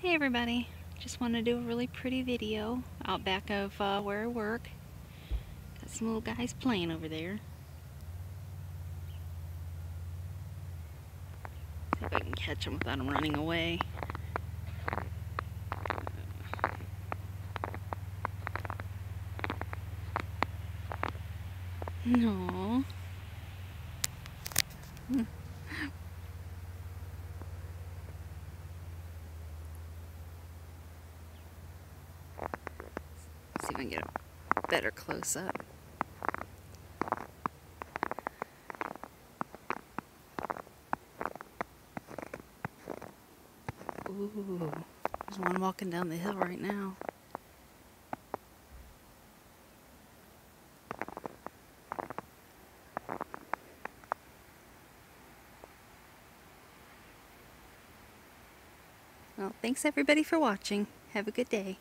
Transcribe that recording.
Hey everybody, just want to do a really pretty video out back of uh, where I work. Got some little guys playing over there. See if I can catch them without them running away. No. See if I can get a better close up. Ooh, there's one walking down the hill right now. Well, thanks everybody for watching. Have a good day.